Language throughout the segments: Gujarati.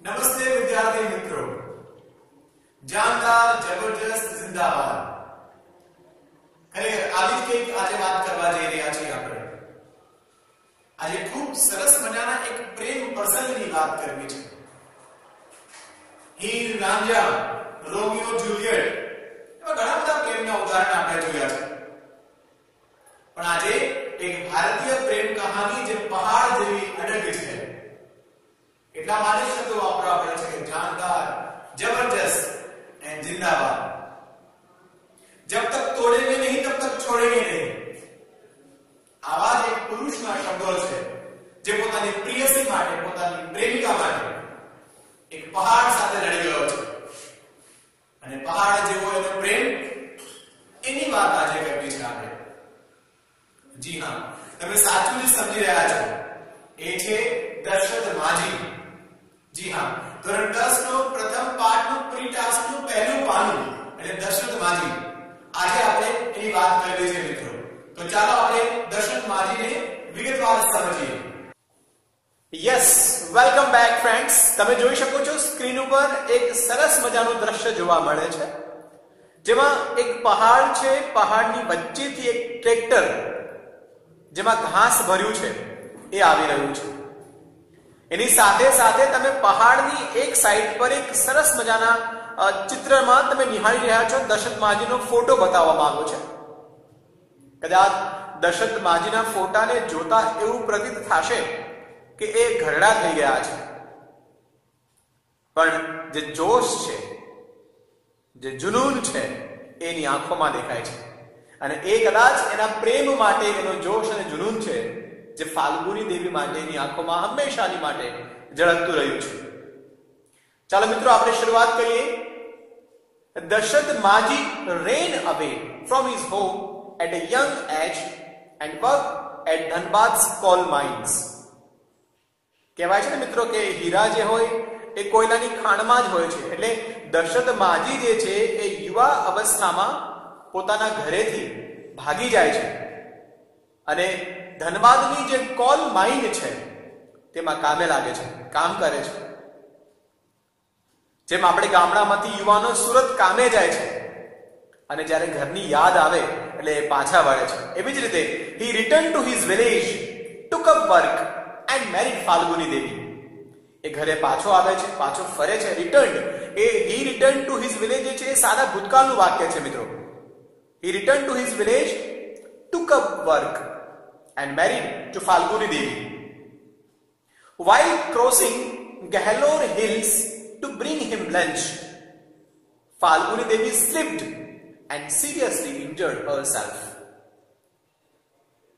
નમસ્તે વિદ્યાર્થી મિત્રો જાનદાર જબરજસ્ત જિંદાબાદ ખરેખર આવી જ કંઈક આજે વાત કરવા જઈ રહ્યા છીએ આપણે આજે ખૂબ સરસ મજાના એક પ્રેમ પ્રસંગની વાત કરવી છે હીર રાંઝા રોમિયો જુલિયટ એવા ઘણા બધા પ્રેમના ઉદાહરણ આપણે જોયા છે પણ આજે એક ભારતીય પ્રેમ કહાની જે પહાડ જેવી અડગ છે એટલા માટે શબ્દો વાપરવા પડે છે કે જાનદાર જબરજસ્ત એન્ડ जिंदाबाद जब तक तोड़ेंगे नहीं तब तक छोड़ेंगे नहीं આવા જ એક પુરુષના શબ્દો છે જે પોતાની પ્રિયસી માટે પોતાની પ્રેમિકા માટે એક પહાડ સાથે લડી ગયો છે અને પહાડ જેવો એનો પ્રેમ એની વાત આજે કરવી છે આપણે જી હા તમે સાચું જ સમજી રહ્યા છો એ છે દશરથ માજી જી હા. ધોરણ 10 નો પ્રથમ પાઠનું પ્રી ટાસ્કનું પહેલું પાનું. એટલે દશરથ માજી. આજે આપણે એની વાત કરવી છે મિત્રો. તો ચાલો આપણે દશરથ માજીને વિગતવાર સમજીએ. યસ વેલકમ બેક ફ્રેન્ડ્સ તમે જોઈ શકો છો સ્ક્રીન ઉપર એક સરસ મજાનું દ્રશ્ય જોવા મળે છે. જેમાં એક પહાડ છે. પહાડની વચ્ચેથી એક ટ્રેક્ટર, જેમાં ઘાસ ભર્યું છે, એ આવી રહ્યું છે. એની સાથે સાથે તમે પહાડની એક સાઈડ પર એક સરસ મજાના ચિત્રમાં તમે નિહાળી રહ્યા છો. દશરથ માજીનો ફોટો બતાવવામાં આવ્યો છે. કદાચ દશરથ માજીના ફોટાને જોતા એવું પ્રતીત થશે કે એ ઘરડા થઈ ગયા છે. પણ જે જોશ છે, જે જુનૂન છે, એની આંખોમાં દેખાય છે. અને એ કદાચ એના પ્રેમ માટે એનો જોશ અને જુનૂન છે જે ફાલ્ગુની દેવી માટેની આંખોમાં હંમેશાની માટે ઝળકતું રહ્યું છે. ચાલો મિત્રો, આપણે શરૂઆત કરીએ. Dashrath Manjhi ran away from his home at a young age and work at Dhanbad coal mines કહેવાય છે ને મિત્રો કે હીરા જે હોય એ કોયલાની ખાણમાં જ હોય છે. એટલે દશરથ માજી જે છે એ યુવા અવસ્થામાં પોતાના ઘરેથી ભાગી જાય છે. અને ધનબાદની જે કોલ માઇન છે, તેમાં કામે લાગે છે, કામ કરે છે. જેમ આપણે ગામડામાંથી યુવાનો સુરત કામે જાય છે, અને જ્યારે ઘરની યાદ આવે, એટલે એ પાછા વળે છે. એવી જ રીતે he return to his village took up work and married Falguni Devi. એ ઘરે પાછો આવે છે, પાછો ફરે છે return A he return to his village જે છે, એ સાદા ભૂતકાળનું વાક્ય છે, મિત્રો. He return to his village took up work and married to Falguni Devi. While crossing Gahalore hills to bring him lunch, Falguni Devi slipped and seriously injured herself.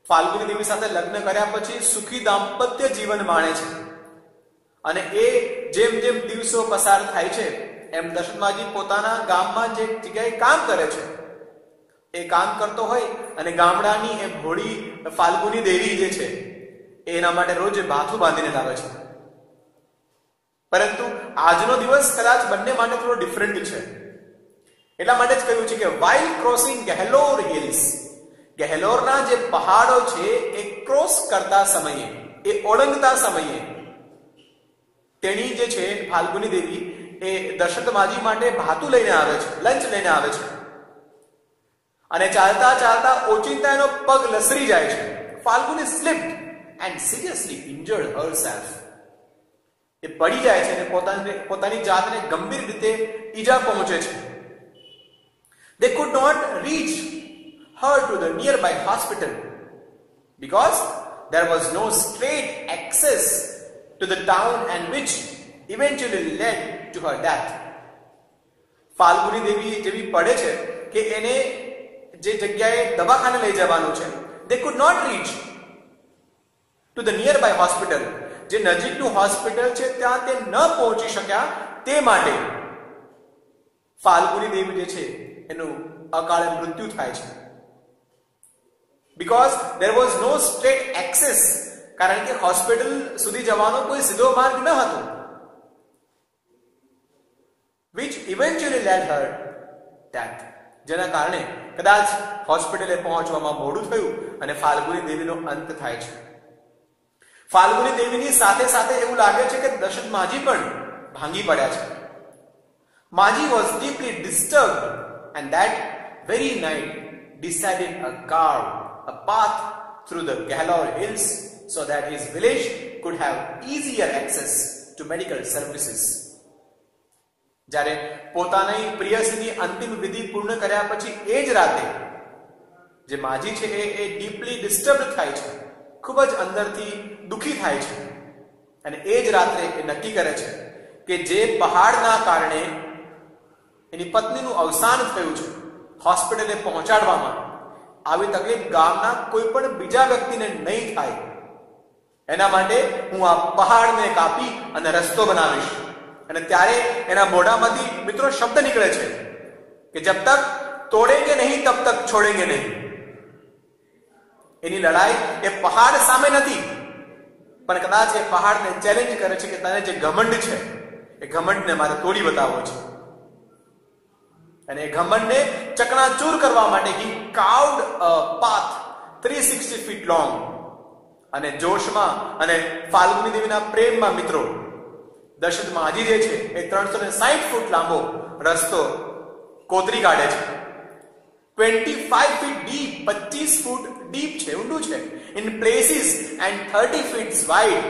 Falguni Devi સાથે લગ્ન કર્યા પછી સુખી દાંપત્ય જીવન માણે છે અને એ જેમ જેમ દિવસો પસાર થાય છે એમ દશરથમાજી પોતાના ગામમાં જે જગ્યાએ કામ કરે છે એ કામ કરતો હોય અને ગામડાની એ ભોળી ફાલ્ગુની દેવી જે છે, એના માટે રોજ ભાથું બાંધીને લાવે છે. પરંતુ આજનો દિવસ કદાચ બંને માટે થોડો ડિફરન્ટ છે. એટલા માટે જ કહ્યું છે કે વાઇલ ક્રોસિંગ ગહેલોર હિલ્સ ગહેલોરના જે પહાડો છે, એ ક્રોસ કરતા સમયે, એ ઓળંગતા સમયે તેણી જે છે ફાલ્ગુની દેવી, એ દશરથ માજી માટે ભાતું લઈને આવે છે લંચ લઈને આવે છે. અને ચાલતા ચાલતા ઓચિંતા એનો પગ લસરી જાય છે Falguni slipped and seriously injured herself એ પડી જાય છે અને પોતાની પોતાની જાતને ગંભીર રીતે ઈજા પહોંચે છે they could not reach her to the nearby hospital because there was no straight access to the town and which eventually led to her death Falguni Devi જેવી પડે છે કે એને જે જગ્યાએ દવાખાને લઈ જવાનું છે they could not reach to the nearby hospital જે નજીકનું હોસ્પિટલ છે, ત્યાં તે ન પહોંચી શક્યા તે માટે. ફાલ્ગુની દેવી જે છે, એનું અકાળે મૃત્યુ થાય છે. Because there was no straight access કારણ કે હોસ્પિટલ સુધી જવાનો કોઈ સીધો માર્ગ ન હતો. Which eventually led her death જેના કારણે કદાચ હોસ્પિટલે પહોંચવામાં મોડું થયું અને ફાલ્ગુની દેવીનો અંત થાય છે ફાલ્ગુની દેવીની સાથે સાથે એવું લાગે છે કે દશરથ માજી પણ ભાંગી પડ્યા છે Manjhi was deeply disturb and that very night decided a carve a path through the Galore hills so that his village could have easier access to medical services. જ્યારે પોતાની પ્રિયસીની અંતિમ વિધિ પૂર્ણ કર્યા પછી એ જ રાતે જે માજી છે એ એ ડીપલી ડિસ્ટર્બ થાય છે. ખૂબ જ અંદરથી દુખી થાય છે. અને એ જ રાત્રે એ નક્કી કરે છે કે જે પહાડના કારણે એની પત્નીનું અવસાન થયું છે, હોસ્પિટલે પહોંચાડવામાં. આવી તકલીફ ગામના કોઈ પણ બીજા વ્યક્તિને નહીં થાય. એના માટે હું આ પહાડને કાપી અને રસ્તો બનાવીશ. અને ત્યારે એના મોઢામાંથી મિત્રો શબ્દ નીકળે છે કે જબ તક તોડેંગે નહીં, તબ તક છોડેંગે નહીં. એની લડાઈ એ પહાડ સામે નથી, પણ કદાચ એ પહાડને ચેલેન્જ કરે છે કે તને જે ઘમંડ છે, એ ઘમંડને મારે તોડી બતાવવો છે. અને એ ઘમંડને ચકનાચૂર કરવા માટે he carved path 360 feet long અને જોશમાં અને ફાલ્ગુની દેવીના પ્રેમમાં મિત્રો દશરથ માજી જે છે, એ 360 ફૂટ લાંબો રસ્તો કોતરી કાઢે છે. 25 ફીટ ડીપ 25 ફૂટ ડીપ છે, ઊંડું છે. In places and 30 feet wide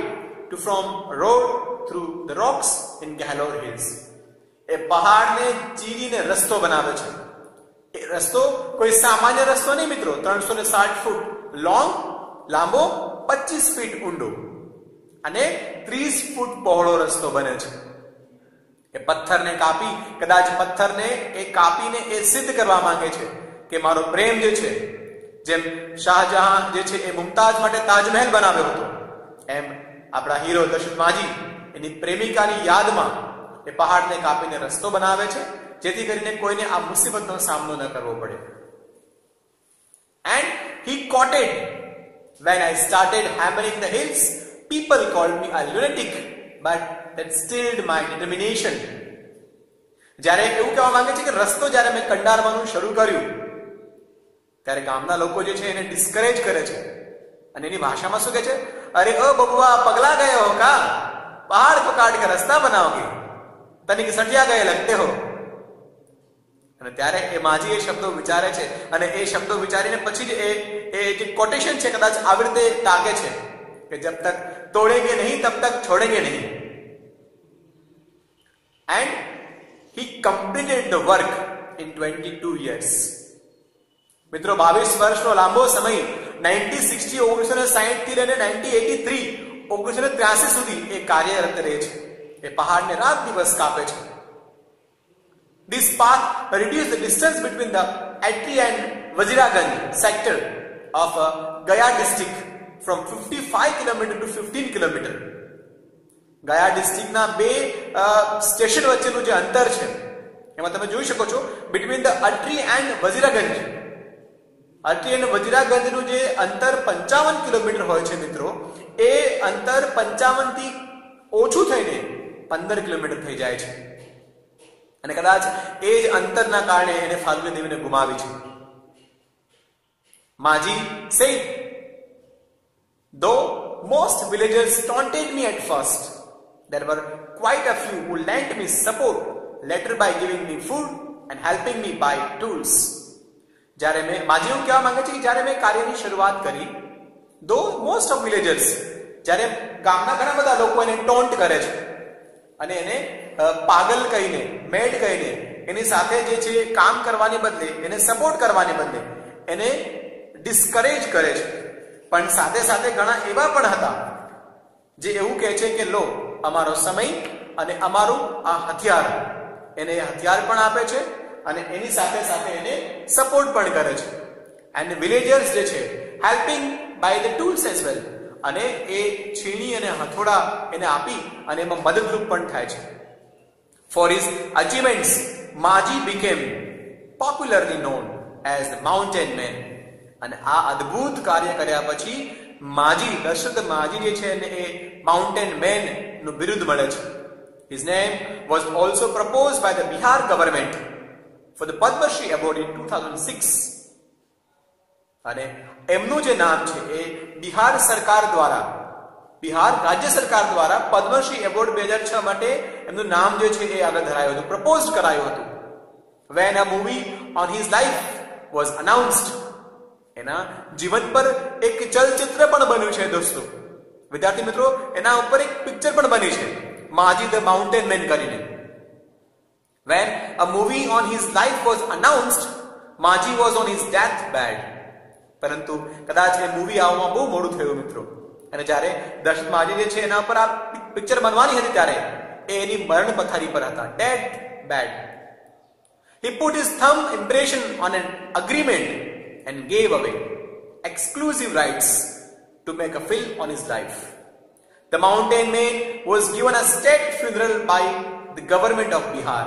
to from road through the rocks in Gehlaur hills એ પહાડને ચીરીને રસ્તો બનાવે છે. એ રસ્તો કોઈ સામાન્ય રસ્તો નહીં મિત્રો ત્રણસો ને સાઠ ફૂટ લોંગ લાંબો, પચીસ ફીટ ઊંડો. અને ત્રીસ ફૂટ પહોળો રસ્તો બને છે. એ પથ્થરને કાપી કદાચ પથ્થરને એ કાપીને એ સિદ્ધ કરવા માંગે છે કે મારો પ્રેમ જે છે જેમ શાહજહાં જે છે એ મુમતાજ માટે તાજમહેલ બનાવ્યો હતો એમ આપણા હીરો દશરથ માજી એની પ્રેમિકાની યાદમાં એ પહાડને કાપીને રસ્તો બનાવે છે જેથી કરીને કોઈને આ મુસીબતનો સામનો ન કરવો પડે. And he quoted when I started hammering the hills, people called me a lunatic, but that stilled my determination. જ્યારે એવું કહેવા માંગે છે કે રસ્તો જ્યારે મેં કંડારવાનું શરૂ કર્યું ત્યારે ગામના લોકો જે છે એને ડિસ્કરેજ કરે છે. અને એની ભાષામાં શું કહે છે? અરે અ બબુઆ પગલા ગયો હો કા? પહાડ કો કાટ કે રસ્તા બનાવોગે? તને કે સટિયા ગયે લગતે હો. અને ત્યારે એ માજી એ શબ્દો વિચારે છે. અને એ શબ્દો વિચારીને પછી જ એ એ જે કોટેશન છે કદાચ આવી રીતે ટાકે છે. કે જબ તક તોડેંગે નહીં તબ તક છોડેગે નહીં. And he completed the work in 22 years મિત્રો બાવીસ વર્ષનો લાંબો સમય નાઇન્ટી સિક્સટી ઓગણીસો ને સાહીઠથી લઈને નાઇન્ટી એટી થ્રી ઓગણીસો ને ત્ર્યાસી સુધી એ કાર્યરત રહે છે. એ પહાડને રાત દિવસ કાપે છે. Path reduced the distance between the Atri and Vajiraganj sector of uh, Gaya district. From 55 kilometre to 15 kilometre Gaya ડિસ્ટ્રિક્ટના બે સ્ટેશન વચ્ચેનું જે અંતર છે, એમાં તમે જોઈ શકો છો between the Atri and Wazirganj Atri and વજીરાગંજનું જે અંતર પંચાવન કિલોમીટર હોય છે મિત્રો, એ અંતર પંચાવનથી ઓછું થઈને પંદર કિલોમીટર થઈ જાય છે. અને કદાચ એ જ અંતરના કારણે એને ફાલ્ગુની દેવીને ગુમાવી છે. માજી સે though most villagers taunted me at first, there were quite a few who lent me support, later by giving me food and helping me buy tools. જ્યારે મેં માજી હું કહેવા માંગે છે કે જ્યારે મેં કાર્યની શરૂઆત કરી દો મોસ્ટ ઓફ વિલેજર્સ જ્યારે ગામના ઘણા બધા લોકો એને ટોન્ટ કરે છે અને એને પાગલ કહીને મેડ કહીને એની સાથે જે છે કામ કરવાની બદલે એને સપોર્ટ કરવાની બદલે એને ડિસ્કરેજ કરે છે પણ સાથે સાથે ઘણા એવા પણ હતા જે એવું કહે છે કે લો, અમારો સમય અને અમારું આ હથિયાર, એને હથિયાર પણ આપે છે અને એની સાથે સાથે એને સપોર્ટ પણ કરે છે. એન્ડ વિલેજર્સ જે છે helping by the tools as well અને એ છીણી અને હથોડા એને આપી અને એમાં મદદરૂપ પણ થાય છે. For his achievements Manjhi became popularly known as the mountain man અને આ અદ્ભુત કાર્ય કર્યા પછી માજી, દશરથ માજી જે છે એને એ માઉન્ટેન મેનનું બિરુદ મળે છે. His name was also propose by the Bihar government for the Padma Shri award in two thousand six અને એમનું જે નામ છે એ બિહાર સરકાર દ્વારા, બિહાર રાજ્ય સરકાર દ્વારા પદ્મશ્રી એવોર્ડ બે હજાર છ માટે એમનું નામ જે છે એ આગળ ધરાયું હતું પ્રપોઝ કરાયું હતું. When a movie on his life was announced એના જીવન પર એક ચલચિત્ર પણ બન્યું છે દોસ્તો. વિદ્યાર્થી મિત્રો, એના ઉપર એક પિક્ચર પણ બની છે. માજી ધ માઉન્ટેન મેન કરીને. When a movie on his life was announced Manjhi was on his death bed પરંતુ કદાચ એ મૂવી આવવામાં બહુ મોડું થયું મિત્રો. અને જ્યારે દર્શન માજી જે છે એના પર આ પિક્ચર બનવાની હતી ત્યારે એ એની મરણ પથારી પર હતા. Dead bed He put his thumb impression on an agreement. And gave away exclusive rights to make a film on his life. The mountain man was given a state funeral by the government of Bihar.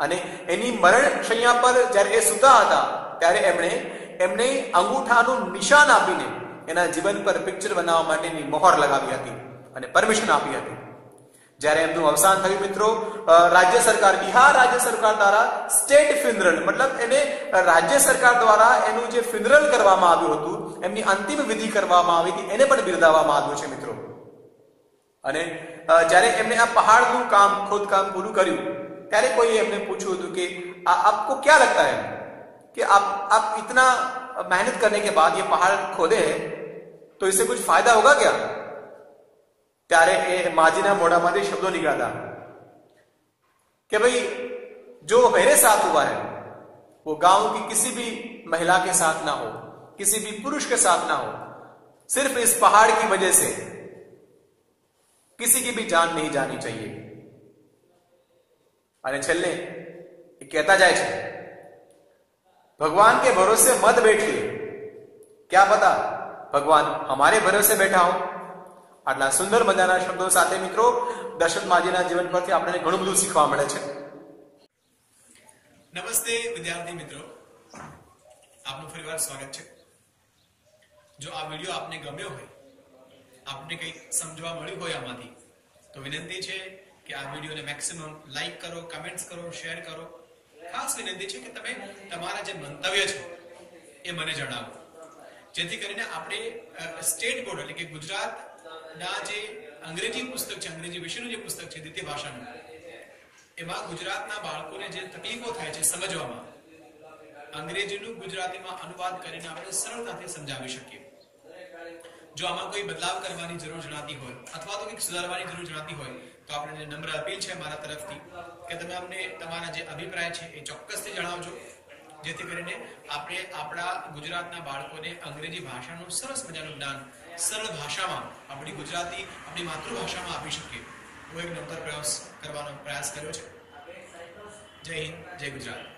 અને એની મરણ શૈયા પર જ્યારે એ સુતા હતા ત્યારે એમણે એમને અંગૂઠાનું નિશાન આપીને એના જીવન પર પિક્ચર બનાવવા માટેની મોહર લગાવી હતી અને પરમિશન આપી હતી જ્યારે એમનું અવસાન થયું મિત્રો રાજ્ય સરકાર બિહાર રાજ્ય સરકાર દ્વારા સ્ટેટ ફિનરલ મતલબ એને રાજ્ય સરકાર દ્વારા એનું જે ફિનરલ કરવામાં આવ્યું હતું એમની અંતિમ વિધિ કરવામાં આવી હતી એને પણ બિરદાવવામાં આવ્યું છે મિત્રો અને જ્યારે એમને આ પહાડનું કામ ખોદકામ પૂરું કર્યું ત્યારે કોઈ એમને પૂછ્યું હતું કે આ આપકો क्या लगता है कि आप आप इतना मेहनत करने के बाद ये पहाड़ खोदे हैं तो इससे कुछ फायदा होगा क्या ત્યારે એ માજીના મોઢામાંથી શબ્દો निकला कि भाई जो मेरे साथ हुआ है वो गांव की किसी भी महिला के साथ ना हो किसी भी पुरुष के साथ ना हो सिर्फ इस पहाड़ की वजह से किसी की भी जान नहीं जानी चाहिए અને છેલ્લે એ કહેતા જાય છે भगवान के भरोसे मत बैठिए क्या पता भगवान हमारे भरोसे बैठा हो આટલા સુંદર મજાના શબ્દો સાથે મિત્રો દશરથ માજીના જીવન પરથી આપણને ઘણું બધું શીખવા મળે છે. નમસ્તે વિદ્યાર્થી મિત્રો. આપનું ફરીવાર સ્વાગત છે. જો આ વીડિયો આપને ગમ્યો હોય, આપને કંઈક સમજવા મળ્યું હોય આમાંથી, તો વિનંતી છે કે આ વિડીયોને મેક્સિમમ લાઈક કરો કમેન્ટ્સ કરો શેર કરો. ખાસ વિનંતી છે કે તમે તમારા જે મંતવ્ય છે, એ મને જણાવો. જેથી કરીને આપણે સ્ટેટ બોર્ડ એટલે કે ગુજરાતના જે અંગ્રેજી પુસ્તક છે, અંગ્રેજી વિષયનું જે પુસ્તક છે, દ્વિતીય ભાષાનું, એમાં ગુજરાતના બાળકોને જે તકલીફો થાય છે સમજવામાં, અંગ્રેજીનું ગુજરાતીમાં અનુવાદ કરીને આપણે સરળતાથી સમજાવી શકીએ. જો આમાં કોઈ બદલાવ કરવાની જરૂર જણાતી હોય, અથવા તો કંઈક સુધારવાની જરૂર જણાતી હોય, તો આપણે નમ્ર અપીલ છે મારા તરફથી, કે તમે અમને તમારા જે અભિપ્રાય છે એ ચોક્કસથી જણાવજો, જેથી કરીને આપણે આપણા ગુજરાતના બાળકોને અંગ્રેજી ભાષાનું સરસ મજાનું જ્ઞાન સરળ ભાષામાં આપણી ગુજરાતી આપણી માતૃભાષામાં આપી શકીએ. હું એક નવતર પ્રયાસ કરવાનો પ્રયાસ કર્યો છે. જય હિન્દ, જય ગુજરાત.